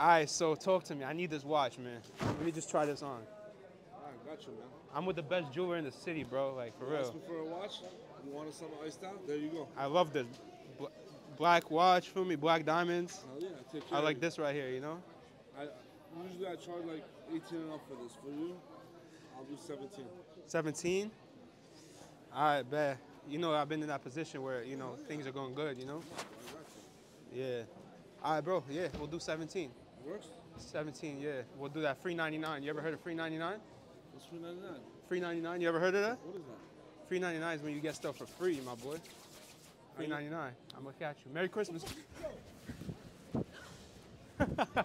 All right, so talk to me. I need this watch, man. Let me just try this on. Right, got you, man. I'm with the best jeweler in the city, bro. Like for You real. for a watch. You wanted something iced out? There you go. I love this Bl- black watch for me, black diamonds. Hell yeah, take care I like this right here. You know. I usually I charge like 18 and up for this. For you, I'll do 17. 17. All right, bet. You know, I've been in that position where you know things are going good. You know. I. Yeah. All right, bro. Yeah, we'll do 17. Works? 17. Yeah, we'll do that. Free 99. You ever heard of free 99? It's 3.99. Free 99. You ever heard of that? What is that? Free 99 is when you get stuff for free, my boy. Free 99. I'm gonna catch you. Merry Christmas.